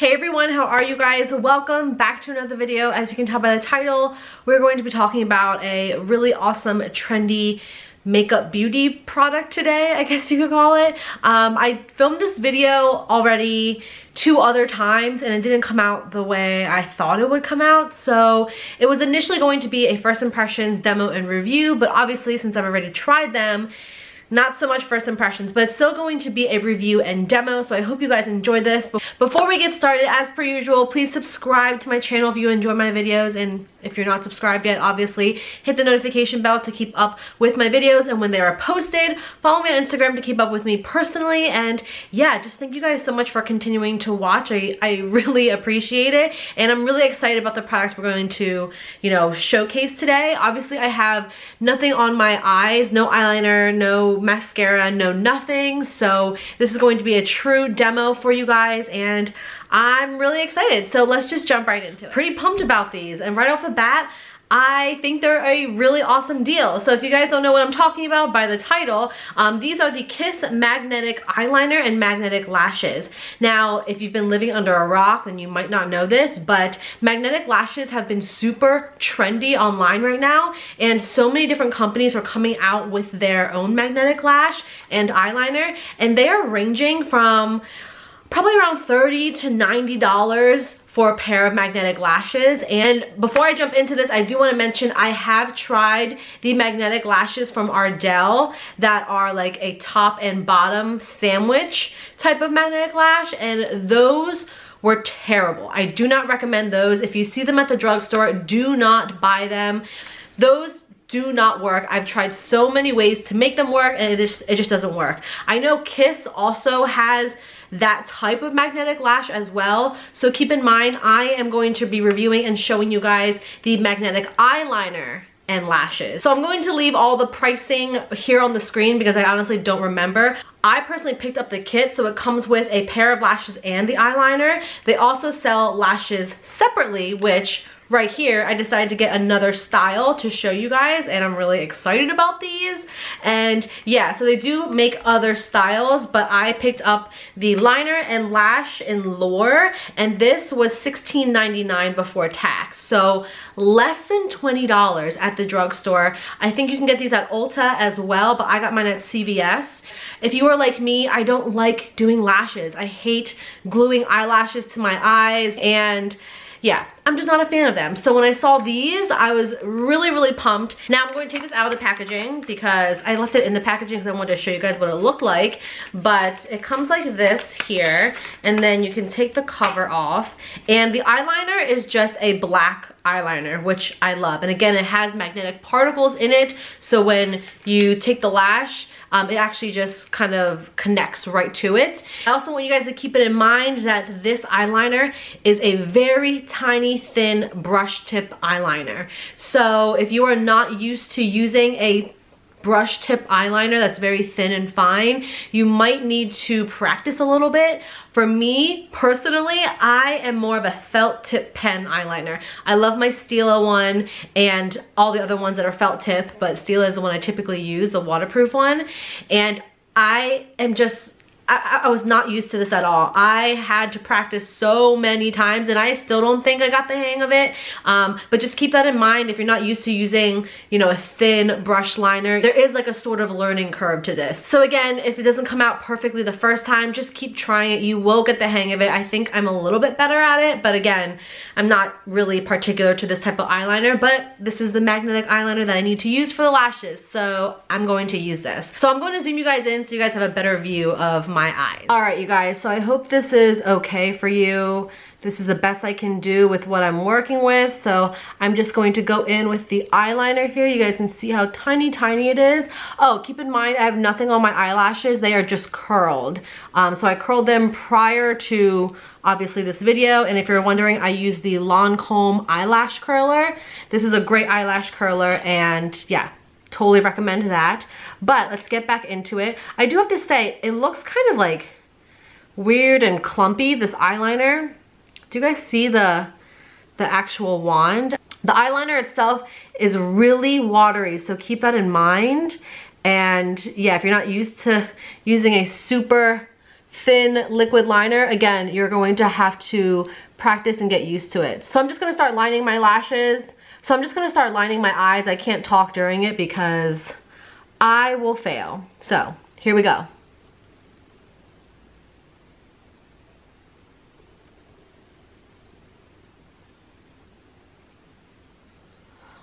Hey everyone, how are you guys? Welcome back to another video. As you can tell by the title, we're going to be talking about a really awesome, trendy makeup beauty product today, I guess you could call it. Um, I filmed this video already two other times and it didn't come out the way I thought it would come out. So it was initially going to be a first impressions demo and review, but obviously since I've already tried them, not so much first impressions, but it's still going to be a review and demo, so I hope you guys enjoy this. But before we get started, as per usual, please subscribe to my channel if you enjoy my videos, and if you're not subscribed yet, obviously, hit the notification bell to keep up with my videos and when they are posted. Follow me on Instagram to keep up with me personally, and yeah, just thank you guys so much for continuing to watch. I, I really appreciate it, and I'm really excited about the products we're going to, you know, showcase today. Obviously, I have nothing on my eyes, no eyeliner, no mascara, no nothing. So this is going to be a true demo for you guys and I'm really excited. So let's just jump right into it. Pretty pumped about these and right off the bat, I think they're a really awesome deal. So if you guys don't know what I'm talking about by the title, um, these are the Kiss Magnetic Eyeliner and Magnetic Lashes. Now, if you've been living under a rock, then you might not know this, but magnetic lashes have been super trendy online right now, and so many different companies are coming out with their own magnetic lash and eyeliner, and they are ranging from probably around 30 to $90 for a pair of magnetic lashes. And before I jump into this, I do want to mention I have tried the magnetic lashes from Ardell that are like a top and bottom sandwich type of magnetic lash. And those were terrible. I do not recommend those. If you see them at the drugstore, do not buy them. Those do not work. I've tried so many ways to make them work and it just, it just doesn't work. I know Kiss also has that type of magnetic lash as well. So keep in mind, I am going to be reviewing and showing you guys the magnetic eyeliner and lashes. So I'm going to leave all the pricing here on the screen because I honestly don't remember. I personally picked up the kit, so it comes with a pair of lashes and the eyeliner. They also sell lashes separately, which right here, I decided to get another style to show you guys and I'm really excited about these. And yeah, so they do make other styles, but I picked up the liner and lash in Lore and this was $16.99 before tax. So less than $20 at the drugstore. I think you can get these at Ulta as well, but I got mine at CVS. If you are like me, I don't like doing lashes. I hate gluing eyelashes to my eyes and yeah, I'm just not a fan of them. So when I saw these, I was really, really pumped. Now I'm going to take this out of the packaging because I left it in the packaging because I wanted to show you guys what it looked like. But it comes like this here, and then you can take the cover off. And the eyeliner is just a black eyeliner, which I love. And again, it has magnetic particles in it. So when you take the lash, um, it actually just kind of connects right to it. I also want you guys to keep it in mind that this eyeliner is a very tiny, thin brush tip eyeliner. So if you are not used to using a brush tip eyeliner that's very thin and fine, you might need to practice a little bit. For me, personally, I am more of a felt tip pen eyeliner. I love my Stila one and all the other ones that are felt tip, but Stila is the one I typically use, the waterproof one. And I am just I, I, was not used to this at all. I had to practice so many times and I still don't think I got the hang of it. Um, but just keep that in mind if you're not used to using, you know, a thin brush liner. There is like a sort of learning curve to this. So again, if it doesn't come out perfectly the first time, just keep trying it. You will get the hang of it. I think I'm a little bit better at it, but again, I'm not really particular to this type of eyeliner, but this is the magnetic eyeliner that I need to use for the lashes. So I'm going to use this. So I'm going to zoom you guys in so you guys have a better view of my my eyes. All right, you guys, so I hope this is okay for you. This is the best I can do with what I'm working with. So I'm just going to go in with the eyeliner here. You guys can see how tiny, tiny it is. Oh, keep in mind, I have nothing on my eyelashes. They are just curled. Um, so I curled them prior to obviously this video. And if you're wondering, I use the Lancome eyelash curler. This is a great eyelash curler and yeah, totally recommend that. But let's get back into it. I do have to say, it looks kind of like weird and clumpy, this eyeliner. Do you guys see the, the actual wand? The eyeliner itself is really watery, so keep that in mind. And yeah, if you're not used to using a super thin liquid liner, again, you're going to have to practice and get used to it. So I'm just gonna start lining my lashes. So I'm just gonna start lining my eyes. I can't talk during it because I will fail. So here we go.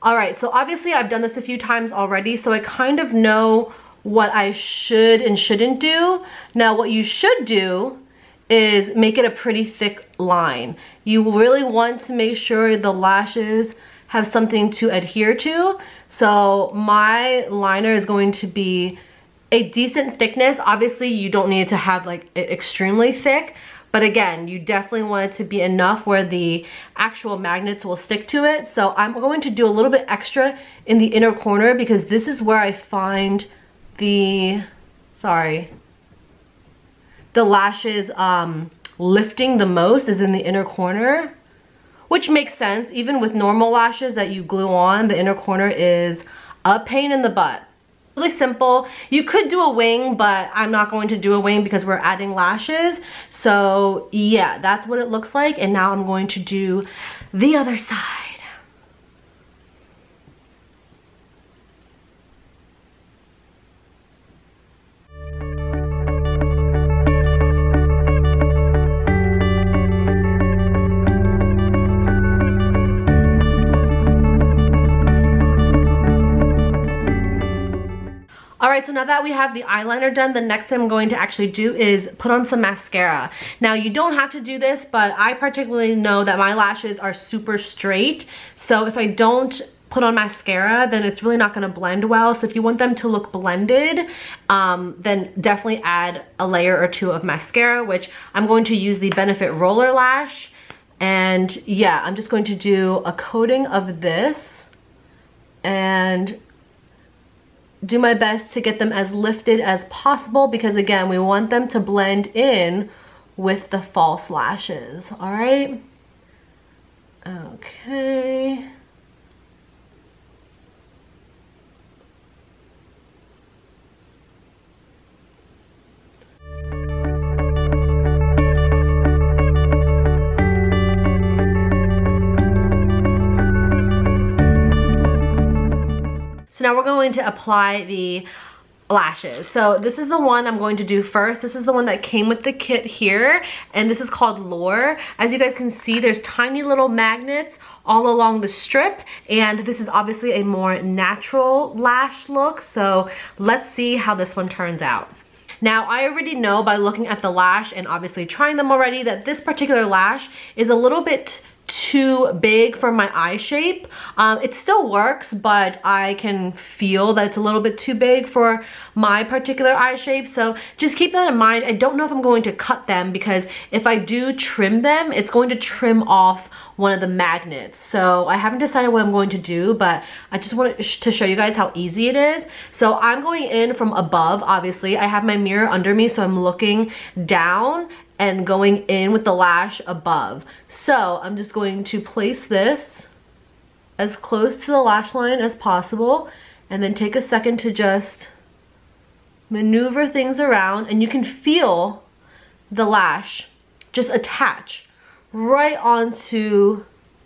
All right, so obviously I've done this a few times already, so I kind of know what I should and shouldn't do. Now what you should do is make it a pretty thick line. You really want to make sure the lashes have something to adhere to. So my liner is going to be a decent thickness. Obviously you don't need to have like it extremely thick, but again, you definitely want it to be enough where the actual magnets will stick to it. So I'm going to do a little bit extra in the inner corner because this is where I find the, sorry, the lashes um, lifting the most is in the inner corner, which makes sense. Even with normal lashes that you glue on, the inner corner is a pain in the butt really simple. You could do a wing, but I'm not going to do a wing because we're adding lashes. So yeah, that's what it looks like. And now I'm going to do the other side. Right, so now that we have the eyeliner done, the next thing I'm going to actually do is put on some mascara. Now, you don't have to do this, but I particularly know that my lashes are super straight. So if I don't put on mascara, then it's really not gonna blend well. So if you want them to look blended, um, then definitely add a layer or two of mascara, which I'm going to use the Benefit Roller Lash. And yeah, I'm just going to do a coating of this and do my best to get them as lifted as possible because again, we want them to blend in with the false lashes, all right? Okay. So now we're going to apply the lashes. So this is the one I'm going to do first. This is the one that came with the kit here and this is called Lore. As you guys can see, there's tiny little magnets all along the strip and this is obviously a more natural lash look. So let's see how this one turns out. Now, I already know by looking at the lash and obviously trying them already that this particular lash is a little bit too big for my eye shape. Um, it still works, but I can feel that it's a little bit too big for my particular eye shape. So just keep that in mind. I don't know if I'm going to cut them because if I do trim them, it's going to trim off one of the magnets. So I haven't decided what I'm going to do, but I just wanted to show you guys how easy it is. So I'm going in from above, obviously. I have my mirror under me, so I'm looking down and going in with the lash above. So I'm just going to place this as close to the lash line as possible and then take a second to just maneuver things around and you can feel the lash just attach right onto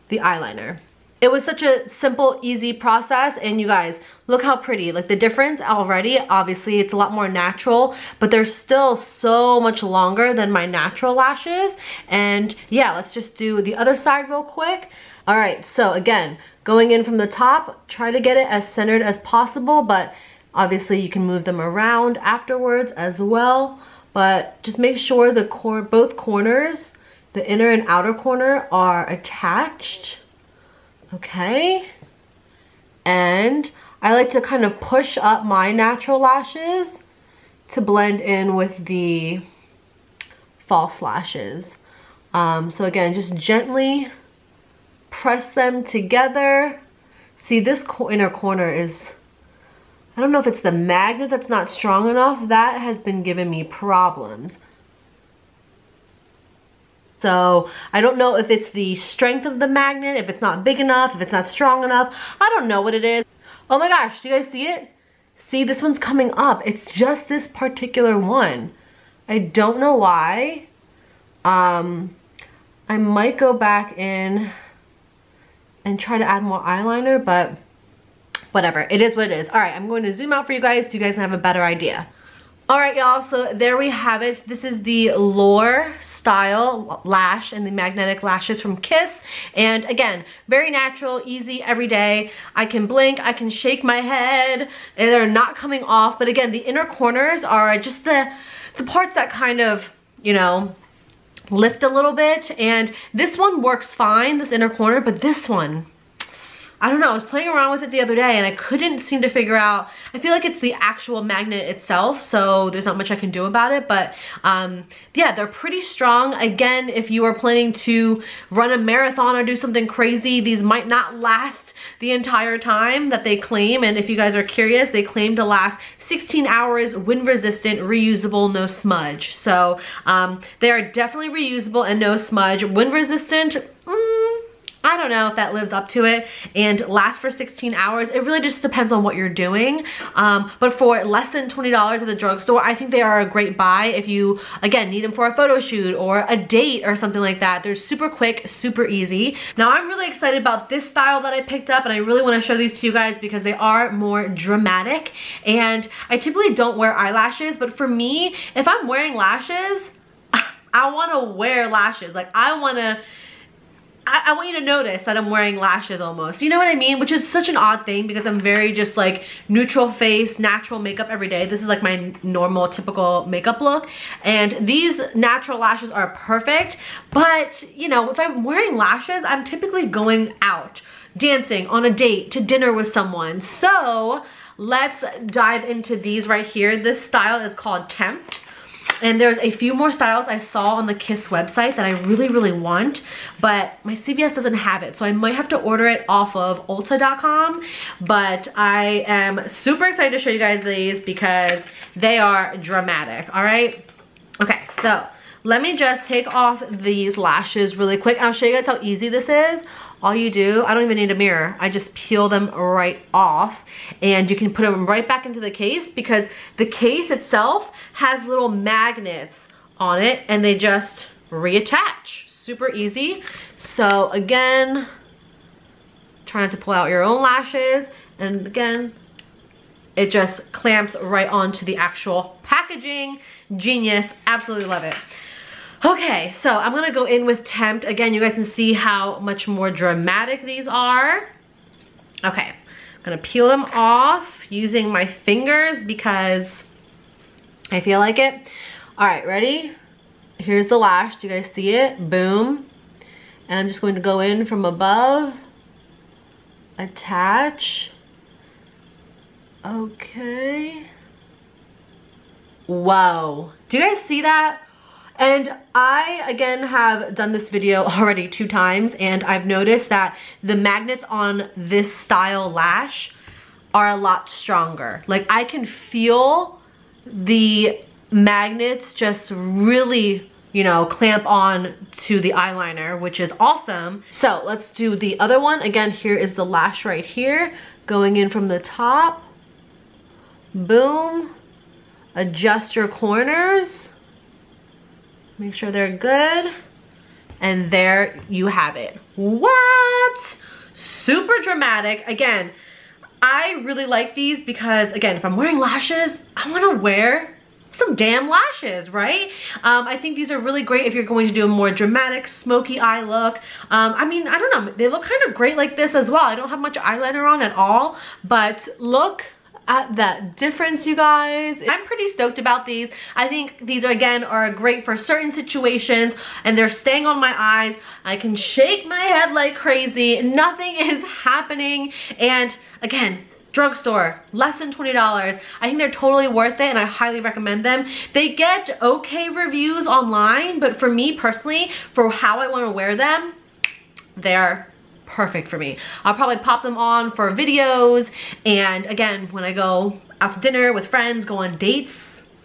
the eyeliner. It was such a simple, easy process. And you guys, look how pretty. Like the difference already, obviously it's a lot more natural, but they're still so much longer than my natural lashes. And yeah, let's just do the other side real quick. All right, so again, going in from the top, try to get it as centered as possible, but obviously you can move them around afterwards as well. But just make sure the core, both corners, the inner and outer corner are attached okay? And I like to kind of push up my natural lashes to blend in with the false lashes. Um, so again, just gently press them together. See, this inner corner is, I don't know if it's the magnet that's not strong enough. That has been giving me problems. So I don't know if it's the strength of the magnet, if it's not big enough, if it's not strong enough. I don't know what it is. Oh my gosh, do you guys see it? See, this one's coming up. It's just this particular one. I don't know why. Um, I might go back in and try to add more eyeliner, but whatever. It is what it is. All right, I'm going to zoom out for you guys so you guys can have a better idea. All right, y'all, so there we have it. This is the lore Style Lash and the Magnetic Lashes from Kiss. And again, very natural, easy, everyday. I can blink, I can shake my head, and they're not coming off. But again, the inner corners are just the, the parts that kind of, you know, lift a little bit. And this one works fine, this inner corner, but this one, I don't know, I was playing around with it the other day and I couldn't seem to figure out, I feel like it's the actual magnet itself, so there's not much I can do about it, but um, yeah, they're pretty strong. Again, if you are planning to run a marathon or do something crazy, these might not last the entire time that they claim, and if you guys are curious, they claim to last 16 hours, wind resistant, reusable, no smudge. So um, they are definitely reusable and no smudge. Wind resistant, mm, I don't know if that lives up to it and lasts for 16 hours. It really just depends on what you're doing. Um, but for less than $20 at the drugstore, I think they are a great buy if you, again, need them for a photo shoot or a date or something like that. They're super quick, super easy. Now I'm really excited about this style that I picked up and I really wanna show these to you guys because they are more dramatic. And I typically don't wear eyelashes, but for me, if I'm wearing lashes, I wanna wear lashes. Like I wanna I, I, want you to notice that I'm wearing lashes almost. You know what I mean? Which is such an odd thing because I'm very just like neutral face, natural makeup every day. This is like my normal, typical makeup look. And these natural lashes are perfect. But, you know, if I'm wearing lashes, I'm typically going out, dancing, on a date, to dinner with someone. So let's dive into these right here. This style is called Tempt. And there's a few more styles I saw on the Kiss website that I really, really want, but my CVS doesn't have it. So I might have to order it off of Ulta.com, but I am super excited to show you guys these because they are dramatic, all right? Okay, so let me just take off these lashes really quick. I'll show you guys how easy this is all you do, I don't even need a mirror. I just peel them right off and you can put them right back into the case because the case itself has little magnets on it and they just reattach. Super easy. So again, try not to pull out your own lashes. And again, it just clamps right onto the actual packaging. Genius, absolutely love it. Okay, so I'm gonna go in with Tempt. Again, you guys can see how much more dramatic these are. Okay, I'm gonna peel them off using my fingers because I feel like it. All right, ready? Here's the lash, do you guys see it? Boom. And I'm just going to go in from above, attach. Okay. Whoa, do you guys see that? And I, again, have done this video already two times and I've noticed that the magnets on this style lash are a lot stronger. Like I can feel the magnets just really you know, clamp on to the eyeliner, which is awesome. So let's do the other one. Again, here is the lash right here, going in from the top. Boom. Adjust your corners. Make sure they're good. And there you have it. What? Super dramatic. Again, I really like these because, again, if I'm wearing lashes, I want to wear some damn lashes, right? Um, I think these are really great if you're going to do a more dramatic, smoky eye look. Um, I mean, I don't know, they look kind of great like this as well. I don't have much eyeliner on at all, but look at that difference you guys. I'm pretty stoked about these. I think these are again are great for certain situations and they're staying on my eyes. I can shake my head like crazy. Nothing is happening. And again drugstore less than $20 I think they're totally worth it and I highly recommend them. They get okay reviews online but for me personally for how I want to wear them they're perfect for me. I'll probably pop them on for videos and again, when I go out to dinner with friends, go on dates,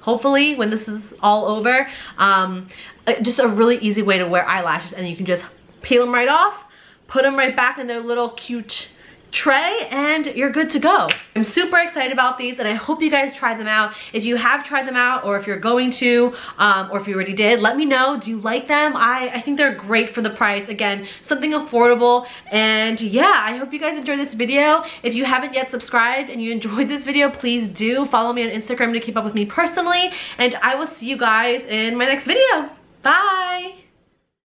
hopefully when this is all over, um, uh, just a really easy way to wear eyelashes and you can just peel them right off, put them right back in their little cute tray and you're good to go. I'm super excited about these and I hope you guys try them out. If you have tried them out or if you're going to um, or if you already did, let me know. Do you like them? I, I think they're great for the price. Again, something affordable and yeah, I hope you guys enjoyed this video. If you haven't yet subscribed and you enjoyed this video, please do follow me on Instagram to keep up with me personally and I will see you guys in my next video. Bye!